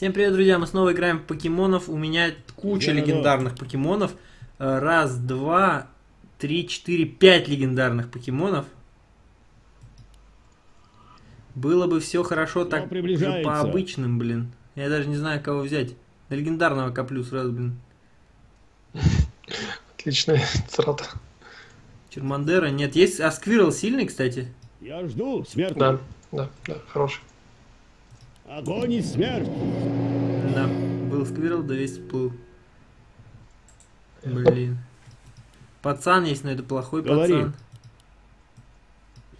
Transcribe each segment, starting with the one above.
Всем привет, друзья! Мы снова играем в покемонов. У меня куча Да-да-да. легендарных покемонов. Э, Раз, два, три, четыре, пять легендарных покемонов. Было бы все хорошо так же приближается. по обычным, блин. Я даже не знаю, кого взять. На легендарного коплю сразу, блин. Отличная трата. Чермандера нет. Есть Асквирл сильный, кстати. Я жду, смертный. Да, да, да, хороший. Огонь и смерть. Да, был Сквирл, да весь плыл. Блин. Пацан есть, но это плохой Говори. пацан.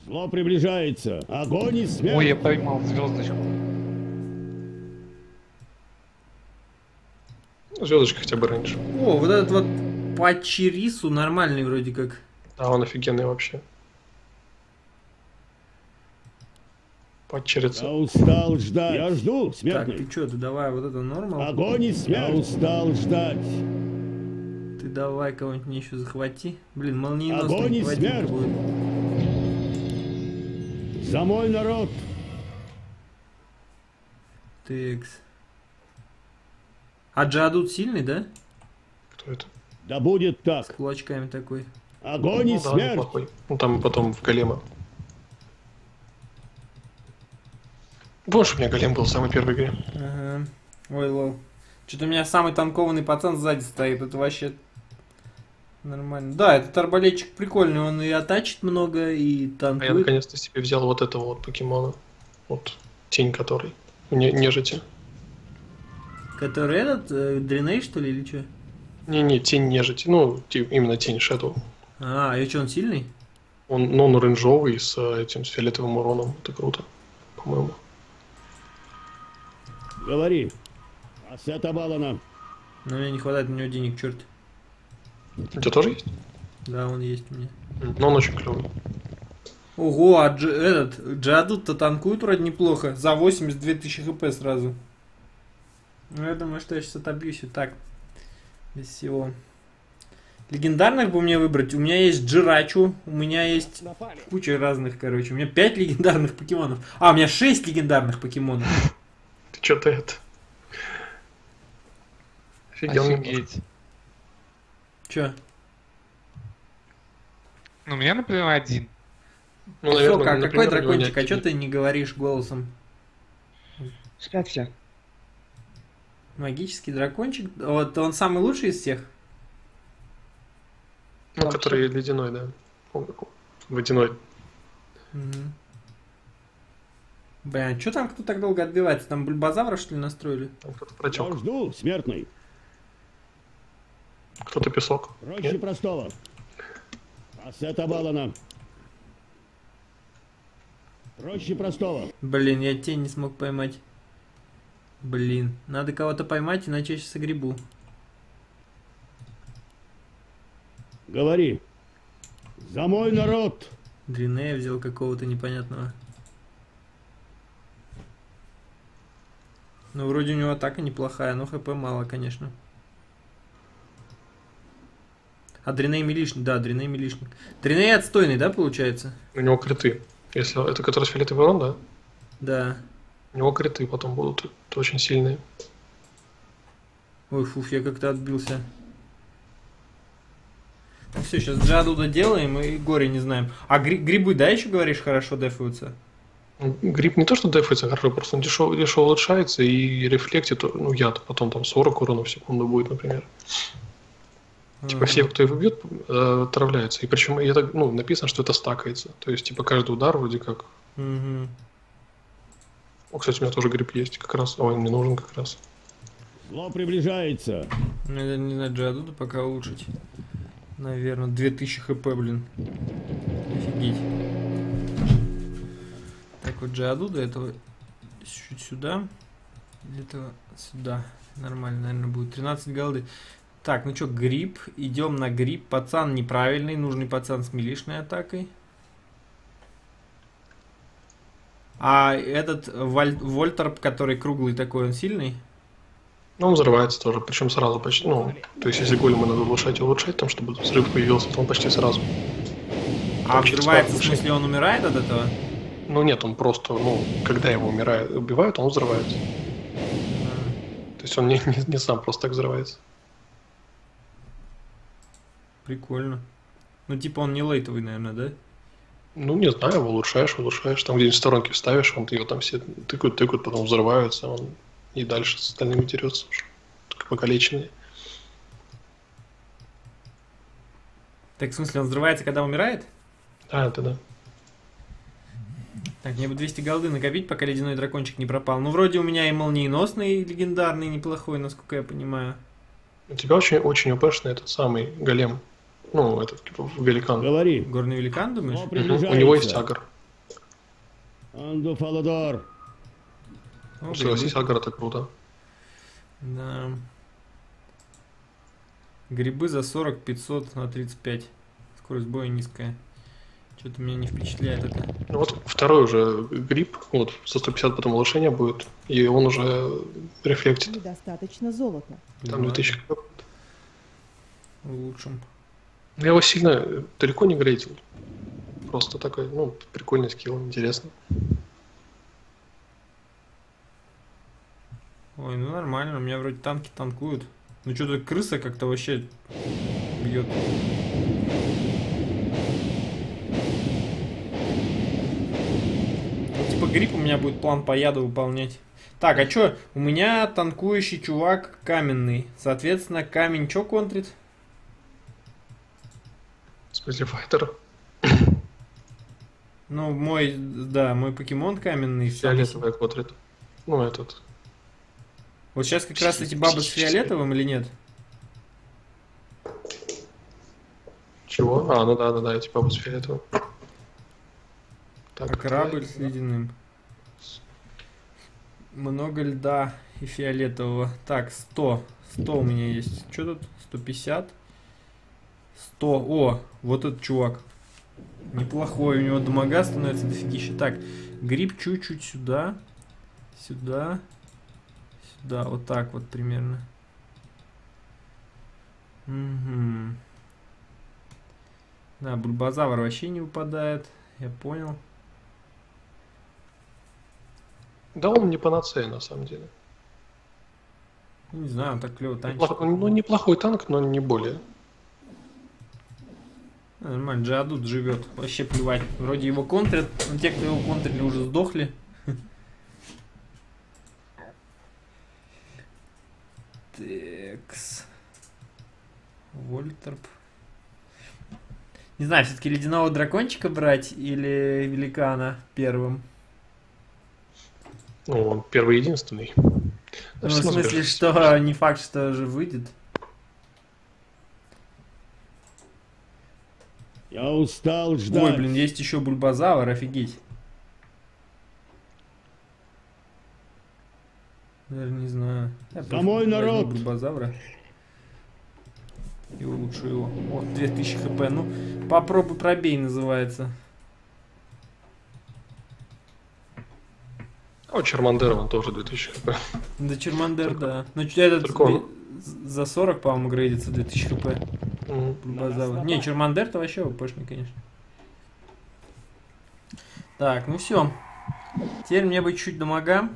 Зло приближается. Огонь и смерть. Ой, я поймал звездочку. Звездочка хотя бы раньше. О, вот этот вот по Чирису нормальный вроде как. Да, он офигенный вообще. Подчерица. Я устал ждать. Я жду, Так, смертный. ты что, ты давай вот это нормал. Огонь и смерть. Я устал ждать. Ты давай кого-нибудь мне еще захвати. Блин, молниеносный Огонь и смерть. будет. За мой народ. Текс. А Джадут сильный, да? Кто это? Да будет С так. кулачками такой. Огонь и ну, да, смерть. неплохой. Ну там потом в голема. Помнишь, у меня голем был в самой первой игре? Ага. Ой, лол. Что-то у меня самый танкованный пацан сзади стоит. Это вообще нормально. Да, этот арбалетчик прикольный. Он и атачит много, и А я танкует. наконец-то себе взял вот этого вот покемона. Вот тень который. Не, нежити. Который этот, э, Дреней, что ли, или что? Не-не, тень нежити. Ну, именно тень Shadow. А, и что, он сильный? Он, ну, он оранжевый с э, этим, с фиолетовым уроном. Это круто, по-моему. Говори. Ассета Балана. Но мне не хватает на него денег, черт. У тебя тоже есть? Да, он есть у меня. Но он очень клевый. Ого, а Дж- этот, Джадут-то танкует вроде неплохо. За 82 тысячи хп сразу. Ну, я думаю, что я сейчас отобьюсь и так. Без всего. Легендарных бы мне выбрать. У меня есть Джирачу, у меня есть куча разных, короче. У меня 5 легендарных покемонов. А, у меня 6 легендарных покемонов. Ты что-то это... Офигел. Офигеть. Чё? Ну, у меня, например, один. Ну, Сока, а например, какой дракончик? А тени. ты не говоришь голосом? Спрячься. Магический дракончик? Вот он самый лучший из всех? Ну, который ледяной, да. Какой. Водяной. Мгм. Бля, что там кто так долго отбивается? Там бульбазавра, что ли, настроили? Там кто-то Я протек. жду, смертный. Кто-то песок. Проще Нет? простого. Ассета Балана. Проще простого. Блин, я тень не смог поймать. Блин, надо кого-то поймать, иначе я сейчас огребу. Говори. За мой народ. Дринея взял какого-то непонятного. Ну, вроде у него атака неплохая, но хп мало, конечно. А Дриней милишник, да, Дриней милишник. Дриней отстойный, да, получается? У него криты. Если это который с фиолетовый урон, да? Да. У него криты потом будут это очень сильные. Ой, фуф, я как-то отбился. Ну все, сейчас Джаду доделаем и горе не знаем. А гри- грибы, да, еще говоришь, хорошо дефаются? Ну, Гриб не то, что дефается хорошо, просто он дешево, дешево улучшается и рефлектит, ну, яд, потом там 40 урона в секунду будет, например. Типа все, кто его бьет, э, отравляются. И причем я так, ну, написано, что это стакается. То есть, типа, каждый удар вроде как... Мгм. О, кстати, у меня тоже гриб есть как раз. Ой, он мне нужен как раз. Зло приближается. Ну, это не знаю, Джаду пока улучшить. Наверное, 2000 хп, блин. Офигеть. Вот, Джаду до этого чуть сюда. Этого сюда. Нормально, наверное, будет. 13 голды. Так, ну что, гриб. Идем на гриб. Пацан неправильный. Нужный пацан с милишной атакой. А этот Валь- Вольтерп, который круглый такой, он сильный? Ну, он взрывается тоже, причем сразу почти, ну, то есть, если голема надо улучшать и улучшать, там, чтобы взрыв появился, то он почти сразу. А взрывается, в смысле, он умирает от этого? Ну, нет, он просто, ну, когда его умирает, убивают, он взрывается. То есть он не, не, не сам просто так взрывается. Прикольно. Ну, типа он не лейтовый, наверное, да? Ну, не знаю, улучшаешь, улучшаешь. Там где-нибудь в сторонке вставишь, он его там все тыкают, тыкают, потом взрываются, он и дальше с остальными дерется уже. Только покалеченный. Так, в смысле, он взрывается, когда умирает? Да, это да. Так, мне бы 200 голды накопить, пока ледяной дракончик не пропал. Ну, вроде у меня и молниеносный, легендарный, неплохой, насколько я понимаю. У тебя очень, очень упешный этот самый голем. Ну, этот, типа, великан. Говори. Горный великан, думаешь? Приближается. У него есть агр. Анду Фаладор. О, Согласись, агр это круто. Да. Грибы за 40, 500 на 35. Скорость боя низкая. Что-то меня не впечатляет это. Ну вот второй уже гриб, вот, со 150 потом улучшение будет, и он уже рефлектит. Недостаточно золота. Там 2000 кп. Улучшим. Я его сильно далеко не грейтил. Просто такой, ну, прикольный скилл, интересно. Ой, ну нормально, у меня вроде танки танкуют. Ну что-то крыса как-то вообще бьет. Типа грипп у меня будет план по яду выполнять. Так, а чё? У меня танкующий чувак каменный. Соответственно, камень чё контрит? В смысле, файтер. Ну, мой, да, мой покемон каменный. Фиолетовый квадрит. Ну, этот. Вот сейчас как раз эти бабы с фиолетовым или нет? Чего? А, ну да, да, да, эти бабы с фиолетовым. Так, А корабль с ледяным. Много льда и фиолетового. Так, 100. 100 у меня есть. Что тут? 150. 100. О, вот этот чувак. Неплохой. У него дамага становится дофигища. Так, гриб чуть-чуть сюда. Сюда. Сюда. Вот так вот примерно. Угу. Да, бульбазавр вообще не выпадает. Я понял. Да он не панацея, на самом деле. Ну, Не знаю, он так клево танчит. Неплох- Ну, неплохой танк, но не более. Нормально, Джиадут живет. Вообще плевать. Вроде его контрят, но те, кто его контрили, уже сдохли. Текс. Вольтерп. Не знаю, все-таки ледяного дракончика брать или великана первым? Ну, он первый единственный. Ну, в смысле, что не факт, что же выйдет. Я устал ждать. Ой, блин, есть еще бульбазавр, офигеть. Даже не знаю. Я За просто мой возьму народ! Бульбазавра. И улучшу его. Вот, 2000 хп. Ну, попробуй пробей, называется. А у Чермандера он тоже 2000 хп. Да, Чермандер, да. Ну, что этот только он- за 40, по-моему, грейдится 2000 хп. Бульбазавр. Не, Чермандер-то вообще ОПшный, конечно. Так, ну все. Теперь мне бы чуть дамага.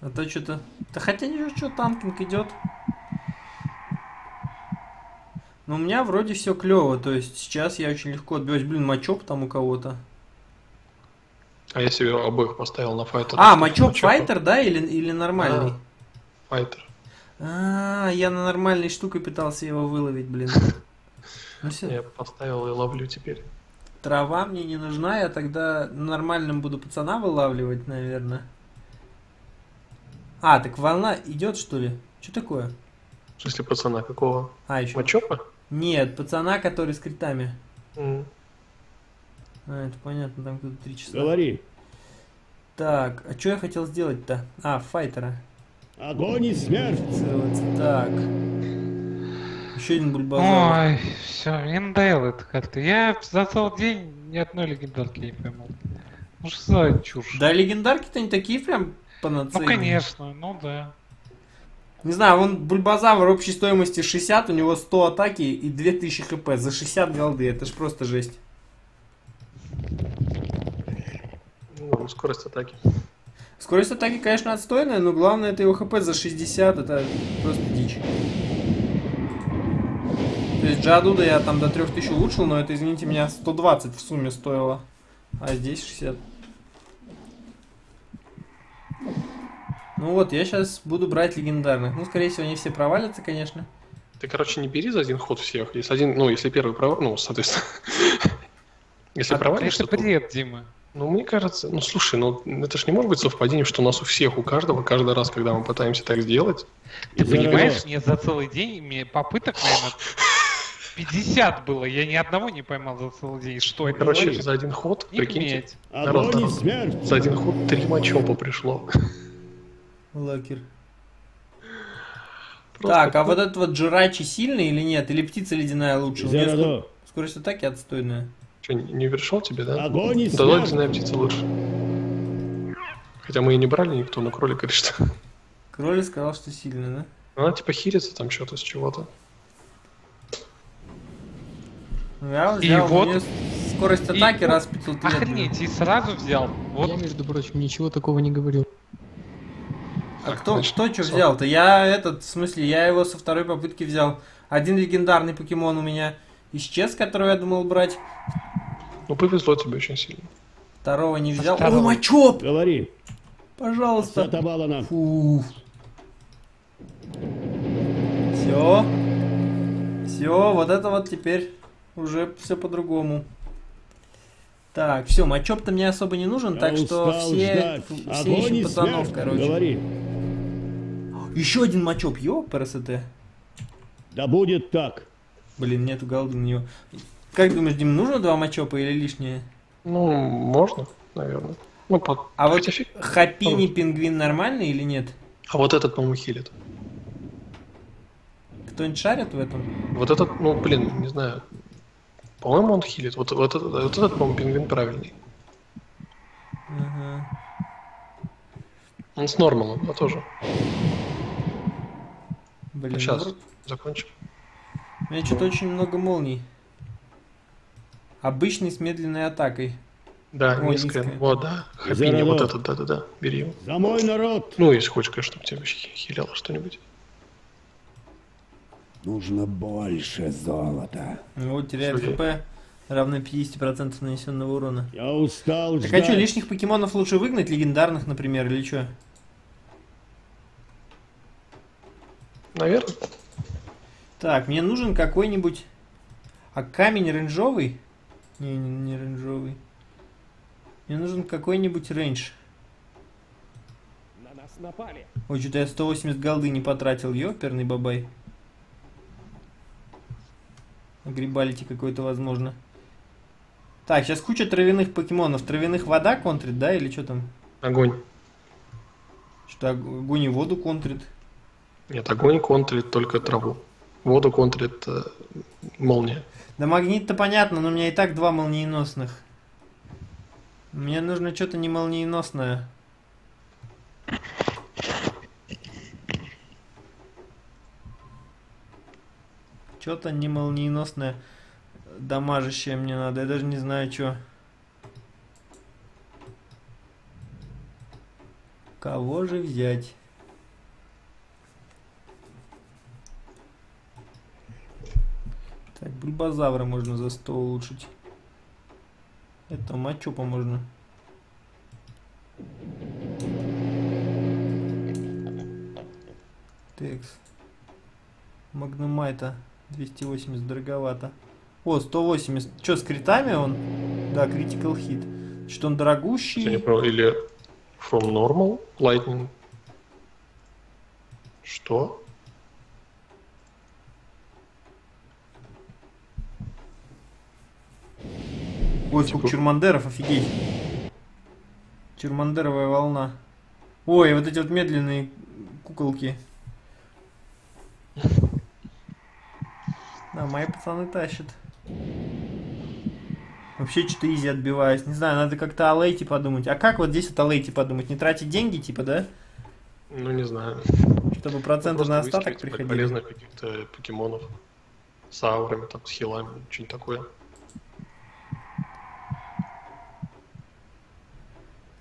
А то что-то... Да хотя не что, танкинг идет. Но у меня вроде все клево, то есть сейчас я очень легко отбиваюсь. Блин, мачоп там у кого-то. А я себе обоих поставил на файтер. А, мачоп файтер, да, или, или нормальный? Файтер. А, я на нормальной штукой пытался его выловить, блин. Ну все, Я поставил и ловлю теперь. Трава мне не нужна, я тогда нормальным буду пацана вылавливать, наверное. А, так волна идет, что ли? Что такое? В смысле, пацана какого? А, еще. Мачопа? Нет, пацана, который с критами. М. А, это понятно, там кто-то три часа. Говори. Так, а что я хотел сделать-то? А, файтера. Огонь и смерть. Так. Еще один бульбазавр. Ой, все, мне надоело это как-то. Я за целый день ни одной легендарки не поймал. Ну что за чушь? Да, легендарки-то не такие прям панацеи. Ну конечно, ну да. Не знаю, вон бульбазавр общей стоимости 60, у него 100 атаки и 2000 хп за 60 голды. Это ж просто жесть. Ну, скорость атаки. Скорость атаки, конечно, отстойная, но главное это его хп за 60, это просто дичь. То есть Джадуда я там до 3000 улучшил, но это, извините меня, 120 в сумме стоило. А здесь 60. Ну вот, я сейчас буду брать легендарных. Ну, скорее всего, они все провалятся, конечно. Ты, короче, не бери за один ход всех. Если один, ну, если первый прав... ну, соответственно. Если А провалишься, Это то... бред, Дима. Ну, мне кажется, ну, слушай, ну, это ж не может быть совпадением, что у нас у всех, у каждого, каждый раз, когда мы пытаемся так сделать, Ты Заранее. понимаешь, мне за целый день мне попыток, наверное, 50 было. Я ни одного не поймал за целый день. Что это? короче, значит? за один ход, Не прикиньте. Народ, за один ход три мачопа пришло. Лакер. Просто Так, а вот этот вот Джирачи сильный или нет? Или птица ледяная лучше? Скорость атаки отстойная. Что, не решил тебе, да? Огонь и Да, смерть! ледяная птица лучше. Хотя мы и не брали никто, но кролик говорит, что... Кролик сказал, что сильный, да? Она типа хилится там что-то с чего-то. Ну, Я вот И взял, вот- скорость и- атаки раз в 500 лет. Охренеть, и сразу взял. Вот Я, между прочим, ничего такого не говорил. А Так, кто, значит, кто что взял-то? Я этот, в смысле, я его со второй попытки взял. Один легендарный покемон у меня исчез, которого я думал брать. Ну, повезло тебе очень сильно. Второго не взял. второго? О, Мачоп! Говори! Пожалуйста. Сатабалана! Фу. Все. Все, вот это вот теперь уже все по-другому. Так, все, мачоп-то мне особо не нужен, Я так что все, ждать. все Огонь ищем пацанов, смерть! короче. Говори! Еще один мачоп, ёп, ПРСТ. Да будет так! Блин, нету голды на него. Как думаешь, Дим, нужно два мачопа или лишнее? Ну, можно, наверное. Ну, по... А вот фиг. Хапини пингвин нормальный или нет? А вот этот, по-моему, хилит. Кто-нибудь шарит в этом? Вот этот, ну, блин, не знаю. По-моему, он хилит. Вот, вот, этот, вот этот, по-моему, пингвин правильный. Ага. Он с нормалом, да, тоже. Блин, Сейчас, ну, вроде- закончим. у меня что-то очень много молний. Обычный с медленной атакой. Да, Ой, низкая. низкая. Вот, да. Хапини, вот этот, да-да-да. Бери его. За мой народ! Ну, если хочешь, конечно, чтобы тебе хи- хиляло что-нибудь. Нужно больше золота. Ну Вот теряет хп равно 50% нанесенного урона. Я устал Так ждать! а что, лишних покемонов лучше выгнать, легендарных, например, или что? Наверное. Так, мне нужен какой-нибудь... А камень рейнджовый? Не, не, не рейнджовый. Мне нужен какой-нибудь рейндж. На нас напали! Ой, что-то я 180 голды не потратил, ёперный бабай. Агрибалити какой-то, возможно. Так, сейчас куча травяных покемонов. Травяных вода контрит, да, или что там? Огонь. Что огонь и воду контрит? Нет, огонь контрит только траву. Воду контрит э, молния. Да магнит-то понятно, но у меня и так два молниеносных. Мне нужно что-то не молниеносное. Что-то не молниеносное дамажащее мне надо. Я даже не знаю, что. Кого же взять? Бульбазавра можно за 100 улучшить. Это мачопа можно. Текс. Магнумайта 280 дороговато. О, 180. Что, с критами он? Да, critical hit. Что он дорогущий? или from normal lightning. Что? Ой, сколько Типа- чурмандеров, офигеть. Чурмандеровая волна. Ой, вот эти вот медленные куколки. Да, мои пацаны тащат. Вообще что-то изи отбиваюсь. Не знаю, надо как-то о лейте подумать. А как вот здесь вот о лейте подумать? Не тратить деньги, типа, да? Ну, не знаю. Чтобы проценты на остаток выстрелить, приходили. Полезных каких-то покемонов. С аурами, там, с хилами, что-нибудь такое.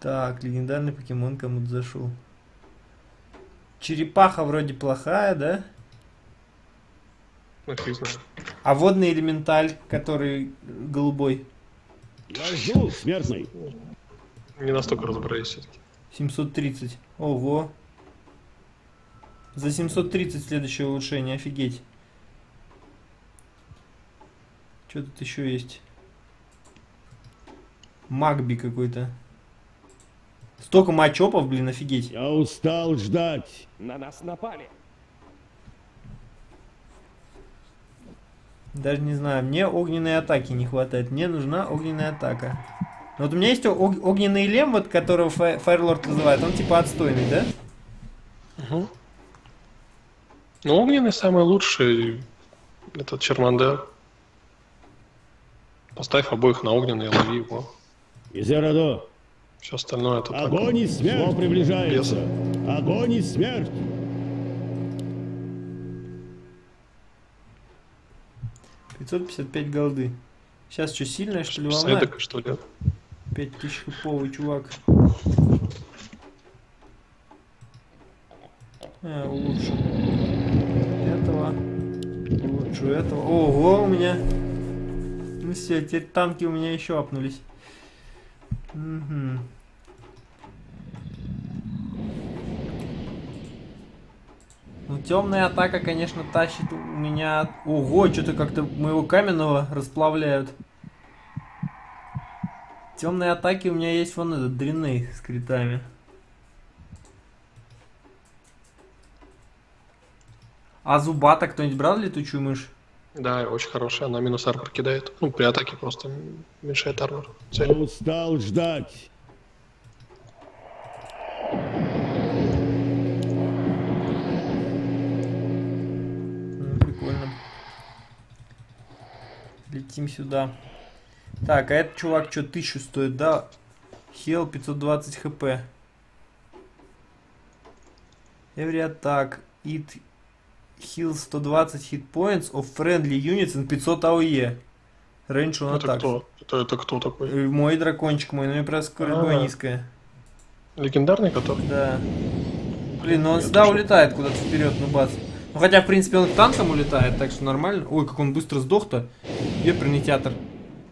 Так, легендарный покемон кому-то зашел. Черепаха вроде плохая, да? А водный элементаль, который голубой, жду, смертный. Не настолько разобрались все-таки. 730. Ого. За 730 следующее улучшение, офигеть. Что тут еще есть? Магби какой-то. Столько мачопов, блин, офигеть. Я устал ждать. На нас напали. Даже не знаю, мне огненной атаки не хватает. Мне нужна огненная атака. Вот у меня есть ог- огненный лем, вот которого Фа- Файрлорд вызывает. Он типа отстойный, да? Угу. Ну, огненный самый лучший. Это Чермандер. Поставь обоих на огненный и лови его. Изерадо. Все остальное это так. Огонь и смерть. Зло приближается. Огонь и смерть. — 555 голды. Сейчас что, сильная, что ли, волна? Сайдека, что ли? 5000 хуповый чувак. А, улучшу этого. Улучшу этого. Ого, у меня. Ну все, теперь танки у меня еще апнулись. Ну, темная атака, конечно, тащит у меня. Ого, что-то как-то моего каменного расплавляют. Темные атаки у меня есть вон этот дрянный с критами. А зубата кто-нибудь брал летучую мышь? Да, очень хорошая. Она минус армор кидает. Ну, при атаке просто уменьшает армор. Я Цель. устал ждать. Ну, прикольно. Летим сюда. Так, а этот чувак что, 1000 стоит, да? Хел 520 хп. Every attack. It heals 120 hit points of friendly units and 500 AOE. Range on Это attack. кто? Это, это кто такой? Э, Мой дракончик мой, но меня просто скорость А. низкая. Легендарный который? Да. Блин, ну он Я всегда тоже. улетает куда-то вперед, ну бац. Ну хотя, в принципе, он к танкам улетает, так что нормально. Ой, как он быстро сдох-то. Ёперный театр.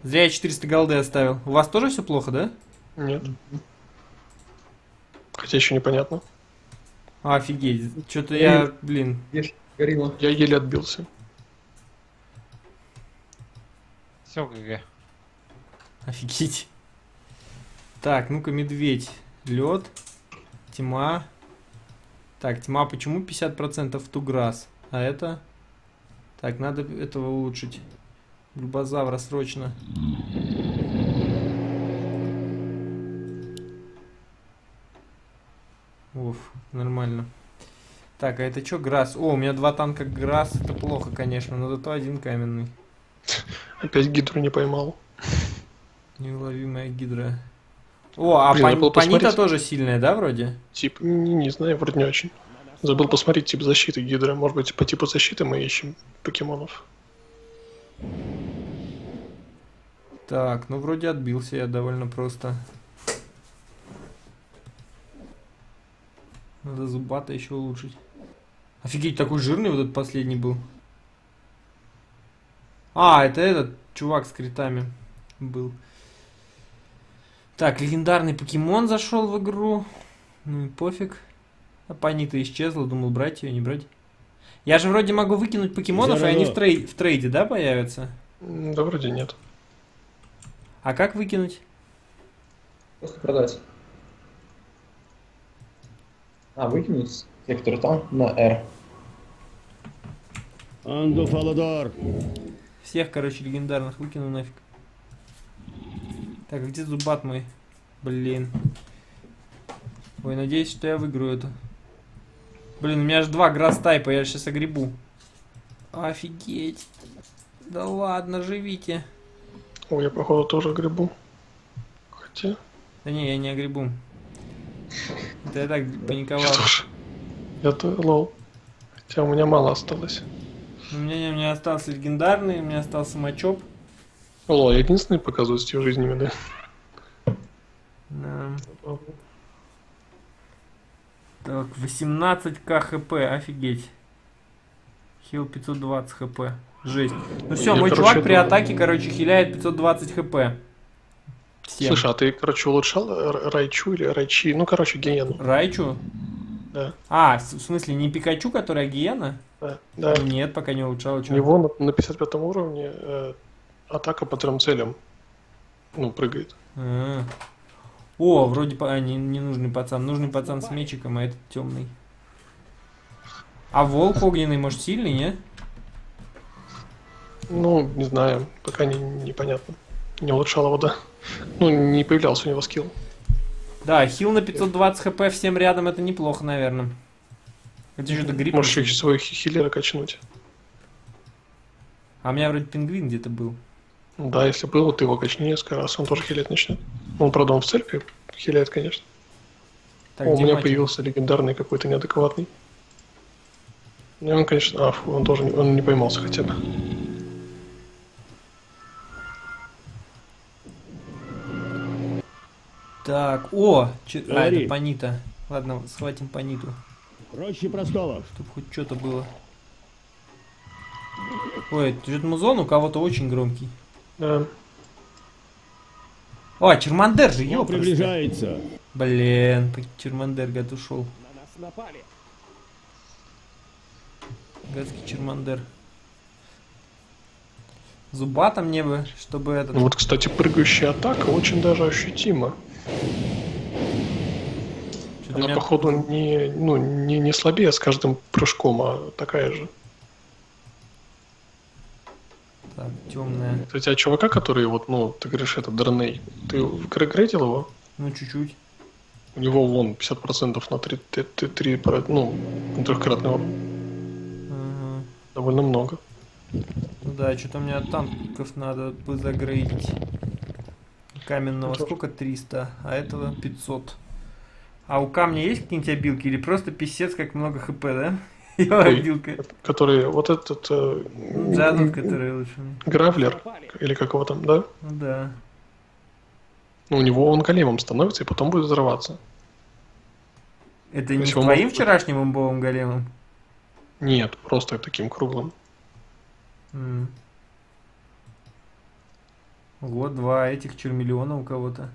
Зря я 400 голды оставил. У вас тоже все плохо, да? Нет. Хотя еще непонятно. Офигеть. Что-то я, блин. Горилла. Я еле отбился. Все, ГГ. Офигеть. Так, ну-ка, медведь. Лед. Тьма. Так, тьма почему 50% туграс? А это? Так, надо этого улучшить. Гульбазавра срочно. Уф, нормально. Так, а это что, Грасс? О, у меня два танка Грасс, это плохо, конечно, но зато один каменный. Опять гидру не поймал. Неуловимая гидра. О, а Блин, пан- надо было панита тоже сильная, да, вроде? Тип, не, не знаю, вроде не очень. Забыл посмотреть тип защиты гидры. Может быть, по типу защиты мы ищем покемонов. Так, ну вроде отбился я довольно просто. Надо зубата еще улучшить. Офигеть, такой жирный вот этот последний был. А, это этот чувак с критами был. Так, легендарный покемон зашел в игру. Ну и пофиг. А Панита исчезла, думал брать ее, не брать. Я же вроде могу выкинуть покемонов, и они в, трей- в трейде, да, появятся? Да вроде нет. А как выкинуть? Просто продать. А, выкинуть те, которые там, на R. Анду Фаладор. Всех, короче, легендарных выкину нафиг. Так, где зубат мой? Блин. Ой, надеюсь, что я выиграю это. Блин, у меня же два грасс-тайпа, я сейчас огребу. Офигеть. Да ладно, живите. Ой, я походу тоже грибу. Хотя... Да не, я не огребу. Это я так паниковал. Я тоже. Я то лол. Хотя у меня мало осталось. У меня, у меня остался легендарный, у меня остался мачоп. Лол, я единственный показываю с жизнями, да? Да. Так, 18к хп, офигеть. Хил 520 хп. Жесть. Ну все, Я, мой короче, чувак при атаке, короче, хиляет 520 хп. Всем. Слушай, а ты, короче, улучшал Райчу или Райчи? Ну, короче, Гиену. Райчу? Да. А, в смысле, не Пикачу, которая гиена? Да. да. Нет, пока не улучшал. У чё? него на, на 55 уровне э, атака по трем целям. Ну, прыгает. А. О, вроде по... а, не, не нужный пацан. Нужный пацан с мечиком, а этот темный. А волк огненный, может, сильный, не? Ну, не знаю, пока не, непонятно. Не улучшал его, да. Ну, не появлялся у него скилл. Да, хил на 520 хп всем рядом, это неплохо, наверное. Это что-то грипп. Можешь еще своего хи- хиллера качнуть. А у меня вроде пингвин где-то был. Ну Да, если был, ты его качни несколько раз, он тоже хилять начнет. Он, правда, он в церкви хиляет, конечно. Так, О, у где меня мать? появился легендарный какой-то неадекватный. Ну, и он, конечно, а, фу, он тоже он не поймался хотя бы. Так, о, че- а, это Панита. Ладно, схватим Паниту, Проще простого. чтобы хоть что-то было. Ой, этот музон у кого-то очень громкий. Да. О, Чермандер же, ёпрст. приближается. Блин, так Чермандер гад ушел. На нас напали. Гадский Чермандер. Зубата мне бы, чтобы этот... Ну вот, кстати, прыгающая атака очень даже ощутима. У Она, меня- походу, не, ну, не, не слабее с каждым прыжком, а такая же. Так, темная. Кстати, а чувака, который вот, ну, ты говоришь, это Драней, ты грейдил его? Ну, чуть-чуть. У него вон 50% на 3, 3, 3, ну, на трехкратный урон. Ага. Довольно много. Ну да, что-то у меня танков надо бы загрейдить. Каменного сколько? 300, а этого 500. А у камня есть какие-нибудь обилки или просто писец как много хп, да? Обилка. Который, вот этот... э, Ну, Джадут, который лучше. Гравлер, или как его там, да? Да. Ну, у него он големом становится и потом будет взрываться. Это не твоим может- вчерашним имбовым големом? Нет, просто таким круглым. Вот два этих чермиллиона у кого-то.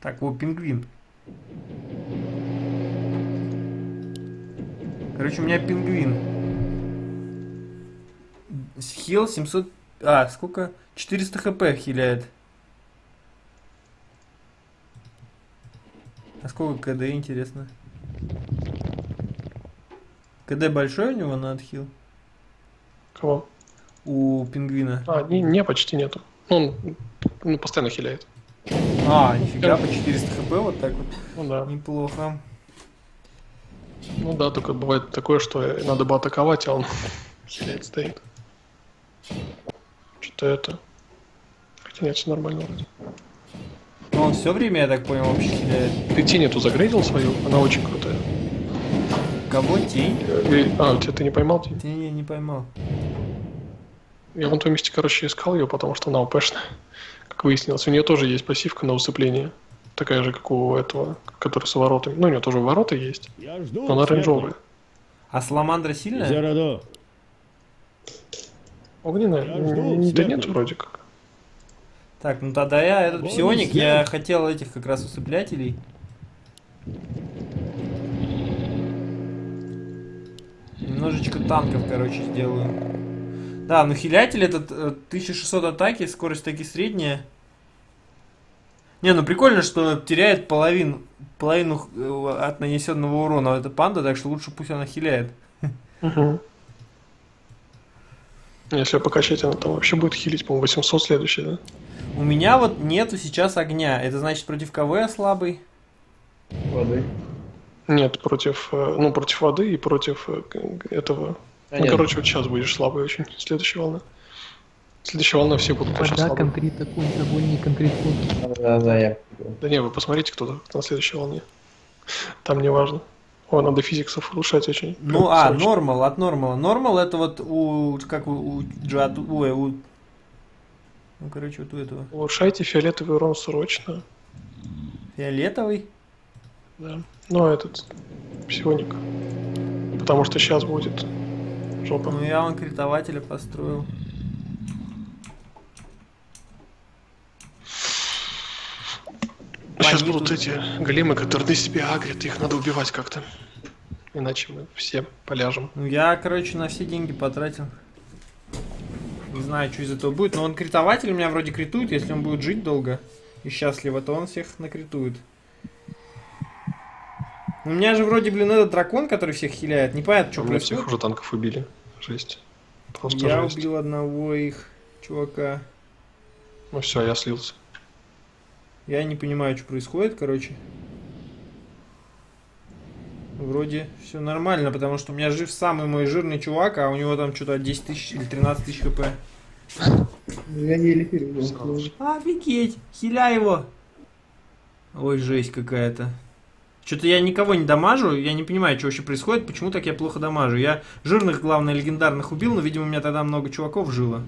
Так, вот пингвин. Короче, у меня пингвин. Хил 700... А, сколько? 400 хп хиляет. А сколько КД, интересно? КД большой у него на отхил? Кого? У пингвина. А, не, не, почти нету. Он ну, постоянно хиляет. А, нифига, по 400 хп вот так вот. Ну да. Неплохо. Ну да, только бывает такое, что надо бы атаковать, а он хиляет стоит. Что-то это... Хотя нет, все нормально вроде. Но он все время, я так понял, вообще хиляет. Ты тень эту загрейдил свою? Она очень крутая. Кого? Тень? Э, А, у тебя ты не поймал тень? Тень я не поймал. Я в том месте, короче, искал ее, потому что она ОПшная. Как выяснилось, у нее тоже есть пассивка на усыпление. Такая же, как у этого, который с воротами. Ну, у нее тоже ворота есть, Я жду. но она рейнджовая. А Саламандра сильная? Зераду. Огненная? Да нет, вроде как. Так, ну тогда я этот Огонь псионик, я хотел этих как раз усыплятелей. Немножечко танков, короче, сделаю. Да, ну хилятель этот э, 1600 атаки, скорость таки средняя. Не, ну прикольно, что теряет половину, половину э, от нанесенного урона эта панда, так что лучше пусть она хиляет. Мгм. Если покачать, она там вообще будет хилить, по-моему, 800 следующий, да? У меня вот нету сейчас огня. Это значит против кого я слабый? Воды. Нет, против, э, ну, против воды и против этого. А, ну, нет. короче, вот сейчас будешь слабый очень. Следующая волна. Следующая волна все будут очень слабые. контрит огонь, огонь не воду. Да, да, я. Да не, вы посмотрите, кто на следующей волне. Там не важно. О, надо физиксов улучшать очень. Ну, а, срочно. нормал, от нормала. Нормал это вот у, как у, у Джаду, ой, у Ну, короче, вот у этого. Улучшайте фиолетовый урон срочно. Фиолетовый. Да. Ну, а этот псионик. Потому что сейчас будет жопа. Ну, я вон критователя построил. Сейчас Они будут тут- эти големы, которые на себя агрят, их надо убивать как-то. Иначе мы все поляжем. Ну, я, короче, на все деньги потратил. Не знаю, что из этого будет, но он критователь у меня вроде критует, если он будет жить долго и счастливо, то он всех накритует. У меня же вроде, блин, этот дракон, который всех хиляет, непонятно, что Мы всех происходит. уже танков убили. Жесть. Просто Я жесть. убил одного их чувака. Ну все, я слился. Я не понимаю, что происходит, короче. Вроде все нормально, потому что у меня жив самый мой жирный чувак, а у него там что-то 10 тысяч или 13 тысяч хп. Я еле перевел. Офигеть, хиля его. Ой, жесть какая-то. Что-то я никого не дамажу, я не понимаю, что вообще происходит, почему так я плохо дамажу. Я жирных, главное, легендарных убил, но, видимо, у меня тогда много чуваков жило.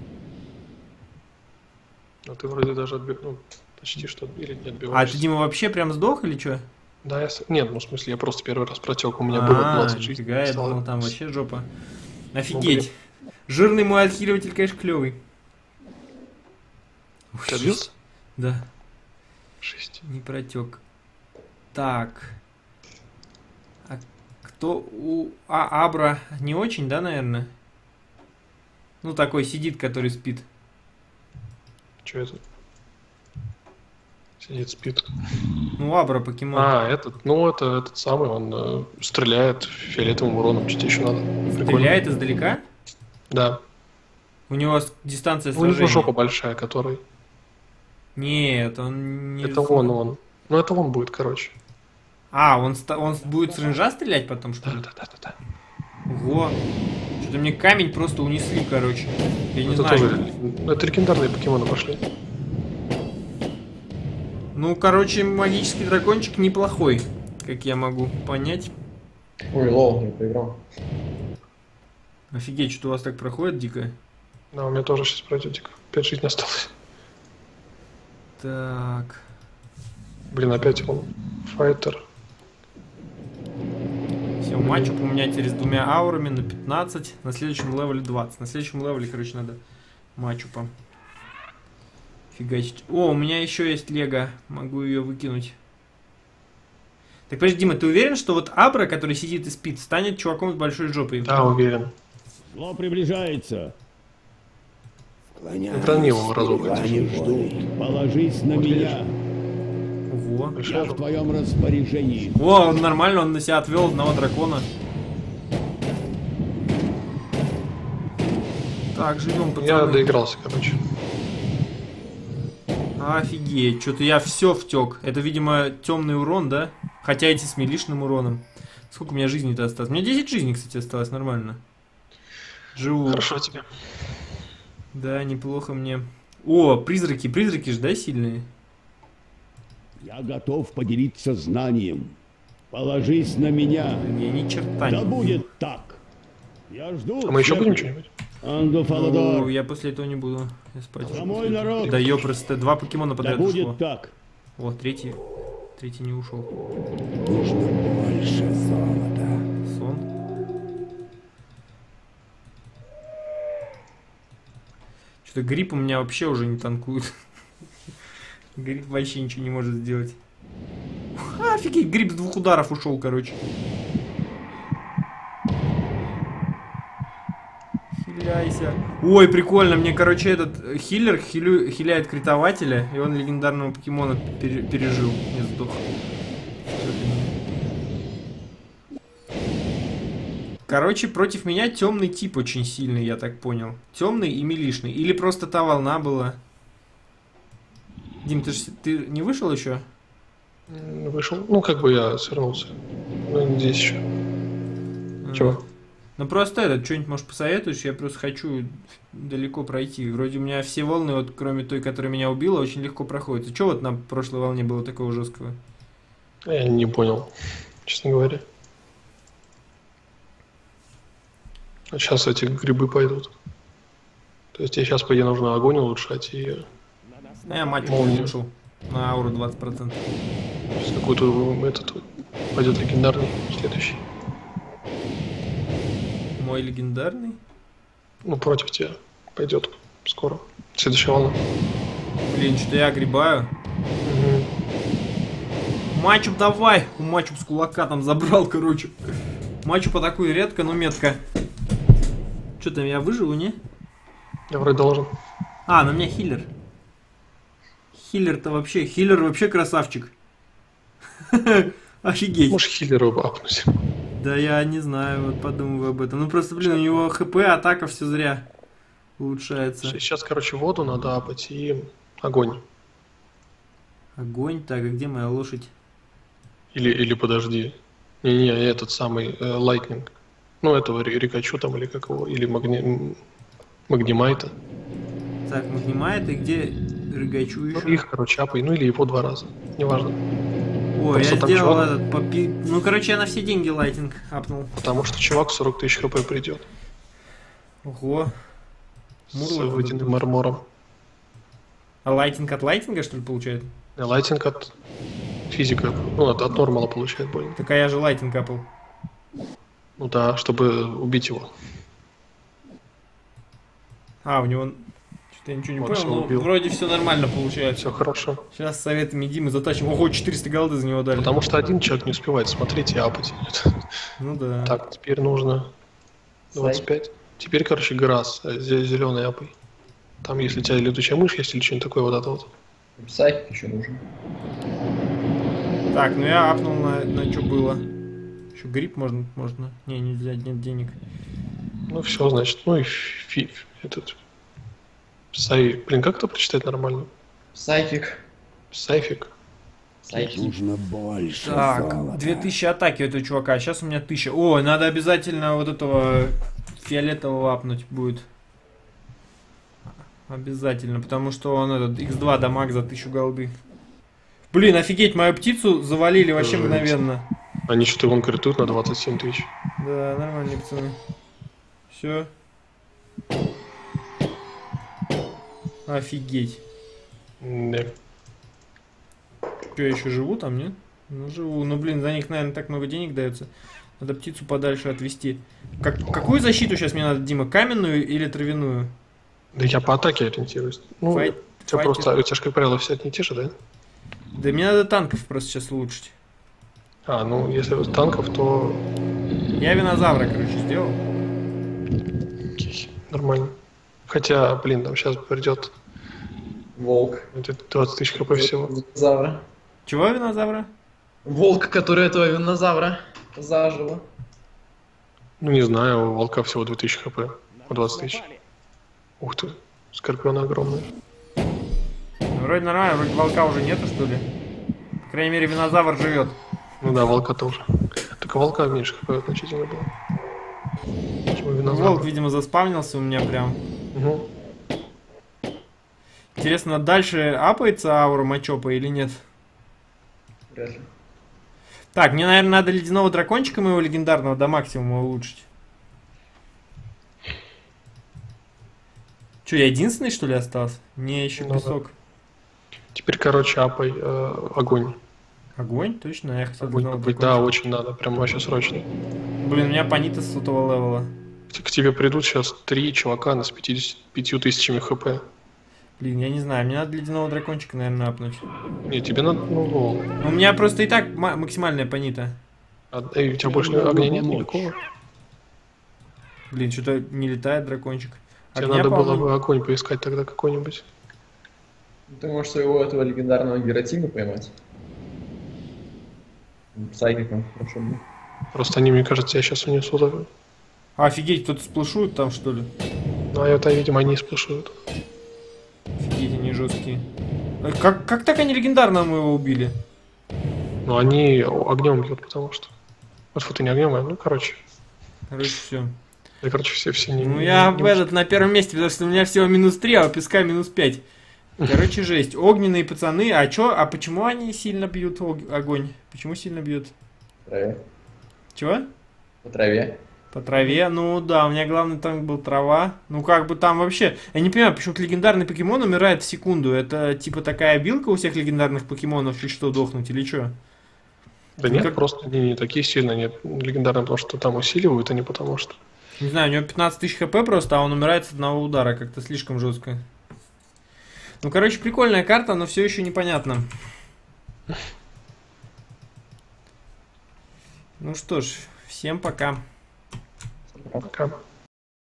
А ты вроде даже отбил, ну, почти что или не А отбиваешься. ты, Дима, вообще прям сдох или что? Да, я... Нет, ну в смысле, я просто первый раз протек, у меня было 20 жизней. А, Нифига, я думал, там вообще жопа. Ну, Офигеть. Жирный мой отхиливатель, конечно, клевый. Ты отбился? Да, Шесть. не протек. Так. А кто у а, Абра не очень, да, наверное? Ну, такой сидит, который спит. Че это? Сидит, спит. Ну, Абра покемон. А, этот, ну это этот самый, он э, стреляет фиолетовым уроном, что еще надо. Прикольно. Стреляет издалека? Да. У него дистанция У него сражения. жопа большая, который. Нет, он не... Это он, он. Ну это он будет, короче. А, он, ста- он будет с ренжа стрелять потом, что Да, ли? да, да, да, да. Ого. Что-то мне камень просто унесли, короче. Я не это знаю. тоже. Это легендарные покемоны пошли. Ну, короче, магический дракончик неплохой, как я могу понять. Ой, лол, не поиграл. Офигеть, что у вас так проходит дико. Да, у меня тоже сейчас пройдет дико. Пять жизней осталось. Так. Блин, опять он. Файтер. Все, матчуп у меня теперь с двумя аурами на 15, на следующем левеле 20. На следующем левеле, короче, надо матчупа. Фигачить. О, у меня еще есть лего. Могу ее выкинуть. Так, подожди, Дима, ты уверен, что вот Абра, который сидит и спит, станет чуваком с большой жопой? Да, уверен. Зло приближается. Склоняюсь Брони его разок. Положись на Вот меня. Ого. Я в твоем распоряжении. О, он нормально, он на себя отвел одного дракона. Так, живем, пацаны. Я доигрался, короче. Офигеть, что-то я все втек. Это, видимо, темный урон, да? Хотя эти с милишным уроном. Сколько у меня жизней-то осталось? У меня 10 жизней, кстати, осталось, нормально. Живу. Хорошо тебе. Да, неплохо мне. О, призраки, призраки же, да, сильные? Я готов поделиться знанием. Положись на меня. Я ни черта Да будет так. Я жду. А мы еще будем что-нибудь? Ну, я после этого не буду. Я спать. За мой народ. Да ёпросто, два покемона Да подряд будет ушло. так. О, третий. Третий не ушел. Нужно больше золота. Сон. Что-то грипп у меня вообще уже не танкует. Грипп вообще ничего не может сделать. Офигеть, грипп с двух ударов ушел, короче. Хиляйся. Ой, прикольно, мне, короче, этот хиллер хилю, хиляет критователя, и он легендарного покемона пере- пережил. Не сдох. Короче, против меня темный тип очень сильный, я так понял. Темный и милишный. Или просто та волна была. Дим, ты, ж- ты не вышел еще? Вышел. Ну, как бы я свернулся. Ну, здесь еще. Чего? Ну просто этот, что-нибудь, может, посоветуешь? Я просто хочу далеко пройти. Вроде у меня все волны, вот кроме той, которая меня убила, очень легко проходят. Что вот на прошлой волне было такого жесткого? Я не понял, честно говоря. А сейчас эти грибы пойдут. То есть тебе сейчас, по идее, нужно огонь улучшать и А я матч Молния. улучшил. На ауру 20%. Сейчас какой-то этот пойдет легендарный следующий. Мой легендарный. Ну, против тебя пойдет скоро. Следующая волна. Блин, что-то я огребаю. Мачуп давай! У Мачуп с кулака там забрал, короче. Мачуп атакую редко, но метко. Что там, я выживу, не? Я вроде должен. А, на меня хиллер. Хиллер-то вообще, хиллер вообще красавчик. Офигеть. Можешь хиллера апнуть. Да я не знаю, вот подумываю об этом. Ну просто, блин, у него хп, атака все зря улучшается. Сейчас, короче, воду надо апать и огонь. Огонь, так, а где моя лошадь? Или, или подожди. Не-не, этот самый э, Lightning. Ну, этого Ри- Рикачу там или как его, или магни... Магнимайта. Так, Магнимайт, и где Рыгачу Ну, еще? их, короче, апай, ну или его два раза. Неважно. Ой, просто я сделал чувак- этот попи... Ну, короче, я на все деньги лайтинг апнул. Потому что чувак 40 тысяч хп придет. Ого. С Мурлок водяным этот. армором. А лайтинг от лайтинга, что ли, получает? А Лайтинг от физика, ну, от, от нормала получает больно. Так а я же лайтинг апал. Ну да, чтобы убить его. А, у него... Что-то я ничего не понял, но убил. вроде все нормально получается. Все хорошо. Сейчас с советами Димы затащим. Ого, 400 голды за него дали. Потому что один человек не успевает смотреть и апать. Ну да. Так, теперь нужно 25. Теперь, короче, Грасс, зеленый апай. Там, если у тебя летучая мышь есть или что-нибудь такое, вот это вот. Сайт еще нужен. Так, ну я апнул на, на что было. Еще грипп можно, можно. Не, нельзя, нет денег. Ну все, значит, ну и фи, этот... Сай... Блин, как это прочитать нормально? Сайфик. Сайфик. Сайфик. Нужно больше Так, золота. 2000 атаки у этого чувака, сейчас у меня 1000. О, надо обязательно вот этого фиолетового апнуть будет. Обязательно, потому что он этот x2 дамаг за 1000 голды. Блин, офигеть, мою птицу завалили вообще Жесть. мгновенно. Они что-то вон критуют на 27 тысяч. Да, нормальные пацаны. Все. Офигеть. Да. Че, я еще живу там, нет? Ну, живу. Ну, блин, за них, наверное, так много денег дается. Надо птицу подальше отвести. Как, какую защиту сейчас мне надо, Дима? Каменную или травяную? Да я по атаке ориентируюсь. Ну, Файт- у тебя файтер. просто, у тебя же, как правило, все одни те же, да? Да мне надо танков просто сейчас улучшить. А, ну, если вот танков, то Я винозавра, короче, сделал. окей, нормально. Хотя, блин, там сейчас придет Волк. это 20 тысяч хп всего. Винозавра. Чего винозавра? Волк, который этого винозавра заживо. Ну, не знаю, у волка всего 2000 хп. У 20 тысяч. Ух ты, скорпионы огромные. Ну, Вроде нормально, вроде волка уже нету, что ли? По крайней мере, винозавр живет. Ну да, волка тоже. Только волка меньше хп значительно было. Почему винозавр? Волк, видимо, заспавнился у меня прям. Мгм. Интересно, дальше апается аура Мачопа или нет? Вряд ли. Так, мне, наверное, надо ледяного дракончика моего легендарного до максимума улучшить. Че, я единственный, что ли, остался? Не, еще Ну да. песок. Теперь, короче, апай э, огонь. Огонь? Точно? Я хотел Огонь купить, да, очень надо, прям вообще срочно. Блин, у меня панита с сотого левела. К к тебе придут сейчас три чувака с 55 тысячами хп. Блин, я не знаю, мне надо ледяного дракончика, наверное, апнуть. Не, тебе надо, ну, У меня просто и так ма- максимальная панита. а, у тебя больше огня нет никакого? Блин, что-то не летает дракончик. Тебе Огня, надо было бы огонь поискать тогда какой-нибудь. Ты можешь своего этого легендарного Гератима поймать. Сайфиком хорошо бы. Просто они, мне кажется, я сейчас огонь. Офигеть, кто-то сплошует там, что ли? Ну, а это, видимо, они сплошуют. Офигеть, они жесткие. Э, Как, как так они легендарно мы его убили? Но они огнем бьют, потому что. Вот фото не огнем, а ну, короче. Короче, все. Да, короче, все, все не. Ну не- я не- в этот на первом месте, потому что у меня всего минус 3, а у песка минус 5. Короче, жесть. Огненные пацаны, а чё, а почему они сильно бьют ог- огонь? Почему сильно бьют? По траве. Чего? По траве. По траве, ну да, у меня главный танк был трава. Ну как бы там вообще... Я не понимаю, почему-то легендарный покемон умирает в секунду. Это типа такая билка у всех легендарных покемонов, и что, дохнуть или что? Да Ну, нет, как- просто не, не такие сильные, нет. Легендарно, потому что там усиливают, а не потому что. Не знаю, у него 15 тысяч хп просто, а он умирает с одного удара. Как-то слишком жестко. Ну, короче, прикольная карта, но все еще непонятно. Ну что ж, всем пока. Пока.